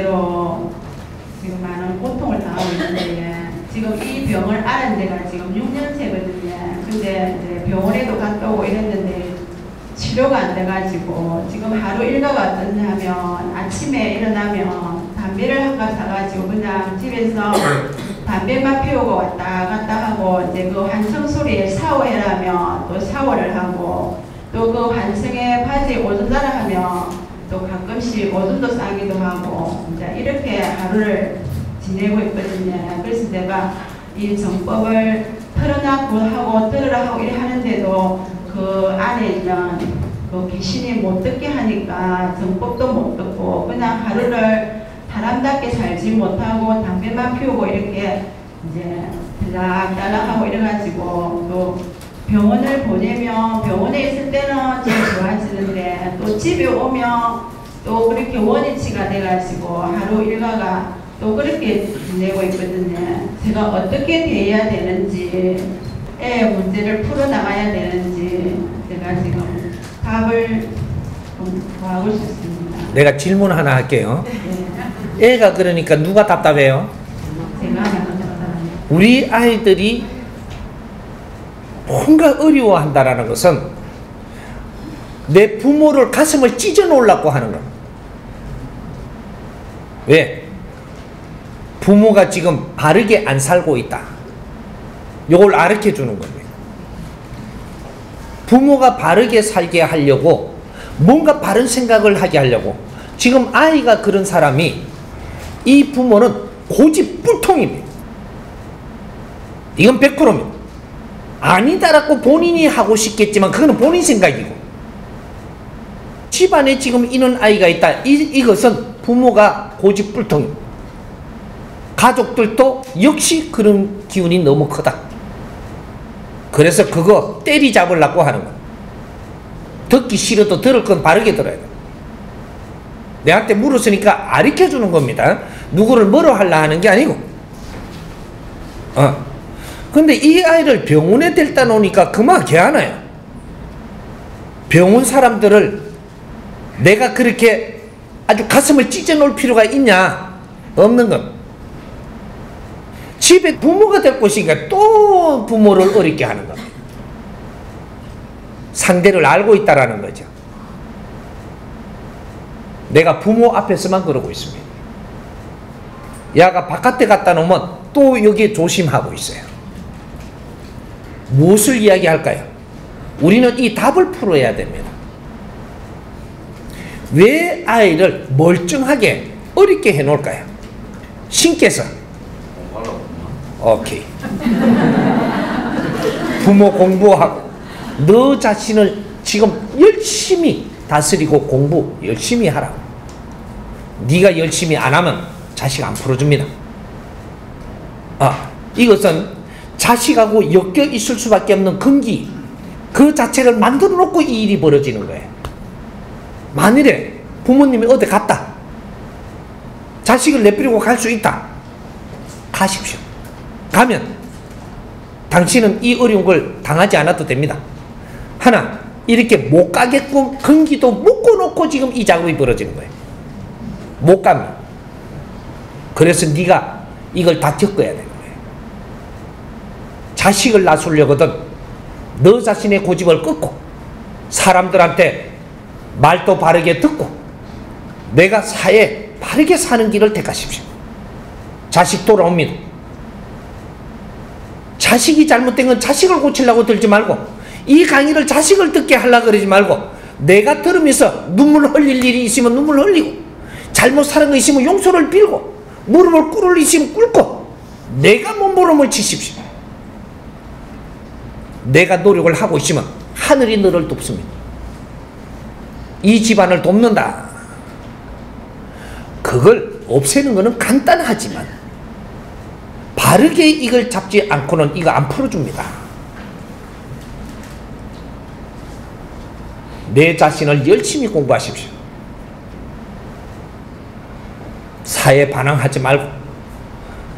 문제로 지금 많은 고통을 당하고 있는데 지금 이 병을 앓은 데가 지금 6년째거든요. 근데 이제 병원에도 갔다 오고 이랬는데 치료가 안 돼가지고 지금 하루 일과가 어떠냐면 아침에 일어나면 담배를 한 갑 사가지고 그냥 집에서 담배만 피우고 왔다 갔다 하고 이제 그 환청 소리에 샤워해라면 또 샤워를 하고 또 그 환청에 바지 오줌 싸라 하면 또 가끔씩 오줌도 싸기도 하고 이제 이렇게 하루를 지내고 있거든요. 그래서 내가 이 정법을 털어놓고 하고 들으라 하고 이래 하는데도 그 안에 있는 그 귀신이 못 듣게 하니까 정법도 못 듣고 그냥 하루를 사람답게 살지 못하고 담배만 피우고 이렇게 이제 달락달락하고 이래가지고 또 병원을 보내면 병원에 있을 때는 제일 좋아지는데 또 집에 오면 또 그렇게 원위치가 돼가지고 하루 일과가 또 그렇게 지내고 있거든요. 제가 어떻게 대해야 되는지 애 문제를 풀어나가야 되는지 제가 지금 답을 좀 구하고 싶습니다. 내가 질문 하나 할게요. 네. 애가 그러니까 누가 답답해요? 제가 나가다 우리 아이들이 뭔가 어려워한다라는 것은 내 부모를 가슴을 찢어 놓으려고 하는 겁니다. 왜? 부모가 지금 바르게 안 살고 있다. 요걸 알게 주는 겁니다. 부모가 바르게 살게 하려고 뭔가 바른 생각을 하게 하려고 지금 아이가 그런 사람이 이 부모는 고집불통입니다. 이건 100%입니다. 아니다라고 본인이 하고 싶겠지만 그거는 본인 생각이고 집안에 지금 이런 아이가 있다. 이, 이것은 부모가 고집불통 가족들도 역시 그런 기운이 너무 크다. 그래서 그거 때리 잡으려고 하는 거. 듣기 싫어도 들을 건 바르게 들어야 돼. 내한테 물었으니까 가르쳐 주는 겁니다. 누구를 뭐로 하려 하는 게 아니고. 어. 근데 이 아이를 병원에 데려다 놓으니까 그만 개하나요. 병원 사람들을 내가 그렇게 아주 가슴을 찢어 놓을 필요가 있냐? 없는 것. 집에 부모가 될 것이니까 또 부모를 어렵게 하는 겁니다. 상대를 알고 있다라는 거죠. 내가 부모 앞에서만 그러고 있습니다. 야가 바깥에 갖다 놓으면 또 여기에 조심하고 있어요. 무엇을 이야기할까요? 우리는 이 답을 풀어야 됩니다. 왜 아이를 멀쩡하게 어렵게 해놓을까요? 신께서 오케이 부모 공부하고 너 자신을 지금 열심히 다스리고 공부 열심히 하라고 네가 열심히 안 하면 자식 안 풀어줍니다 아 이것은 자식하고 엮여 있을 수밖에 없는 근기. 그 자체를 만들어 놓고 이 일이 벌어지는 거예요. 만일에 부모님이 어디 갔다. 자식을 내버리고 갈 수 있다. 가십시오. 가면 당신은 이 어려운 걸 당하지 않아도 됩니다. 하나 이렇게 못 가게끔 근기도 묶어 놓고 지금 이 작업이 벌어지는 거예요. 못 갑니다 그래서 네가 이걸 다 겪어야 거예요 자식을 낳으려거든 너 자신의 고집을 끊고 사람들한테 말도 바르게 듣고 내가 사회 바르게 사는 길을 택하십시오. 자식 돌아옵니다. 자식이 잘못된 건 자식을 고치려고 들지 말고 이 강의를 자식을 듣게 하려고 그러지 말고 내가 들으면서 눈물 흘릴 일이 있으면 눈물 흘리고 잘못 사는 거 있으면 용서를 빌고 무릎을 꿇을 일 있으면 꿇고 내가 몸부림을 치십시오. 내가 노력을 하고 있으면 하늘이 너를 돕습니다. 이 집안을 돕는다. 그걸 없애는 것은 간단하지만 바르게 이걸 잡지 않고는 이거 안 풀어줍니다. 내 자신을 열심히 공부하십시오. 사회 반항하지 말고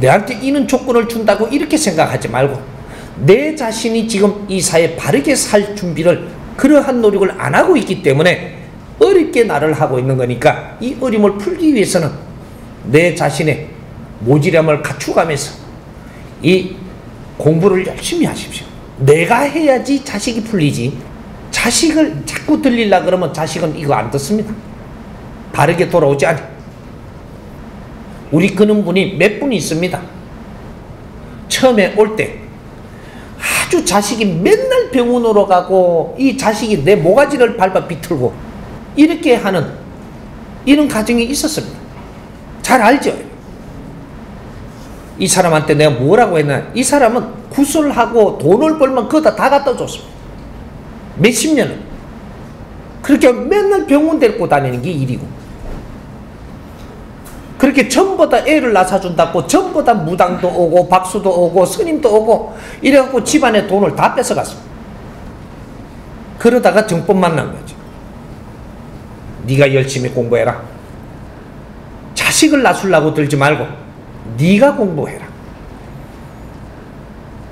내한테 이런 조건을 준다고 이렇게 생각하지 말고 내 자신이 지금 이 사회 바르게 살 준비를 그러한 노력을 안 하고 있기 때문에 어렵게 나를 하고 있는 거니까 이 어림을 풀기 위해서는 내 자신의 모지람을 갖추가면서 이 공부를 열심히 하십시오. 내가 해야지 자식이 풀리지. 자식을 자꾸 들리려 그러면 자식은 이거 안 듣습니다. 바르게 돌아오지 않아. 우리 그는 분이 몇 분 있습니다. 처음에 올 때 아주 자식이 맨날 병원으로 가고 이 자식이 내 모가지를 밟아 비틀고 이렇게 하는 이런 가정이 있었습니다. 잘 알죠? 이 사람한테 내가 뭐라고 했나? 이 사람은 구슬하고 돈을 벌면 그거 다 갖다 줬습니다. 몇십 년을. 그렇게 맨날 병원 데리고 다니는 게 일이고. 그렇게 전부 다 애를 낳아준다고 전부 다 무당도 오고 박수도 오고 스님도 오고 이래갖고 집안의 돈을 다 뺏어갔습니다. 그러다가 정법 만난 거죠. 네가 열심히 공부해라. 자식을 낳으려고 들지 말고 네가 공부해라.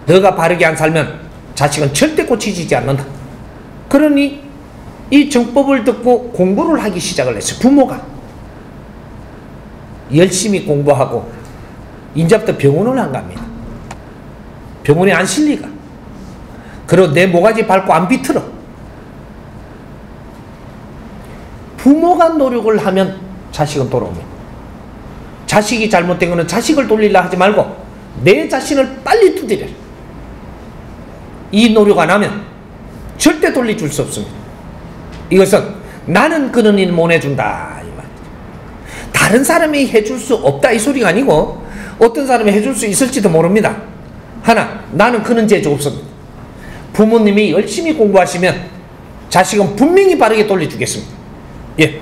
너가 바르게 안 살면 자식은 절대 고치지지 않는다. 그러니 이 정법을 듣고 공부를 하기 시작을 했어요. 부모가 열심히 공부하고 인자부터 병원을 안 갑니다. 병원에 안 실리가. 그리고 내 모가지 밟고 안 비틀어. 부모가 노력을 하면 자식은 돌아옵니다. 자식이 잘못된 거는 자식을 돌리려 하지 말고 내 자신을 빨리 두드려. 이 노력 안 하면 절대 돌려줄 수 없습니다. 이것은 나는 그런 일 못 해준다. 다른 사람이 해줄 수 없다 이 소리가 아니고 어떤 사람이 해줄 수 있을지도 모릅니다. 하나 나는 그런 재주 없습니다. 부모님이 열심히 공부하시면 자식은 분명히 바르게 돌려주겠습니다. 예.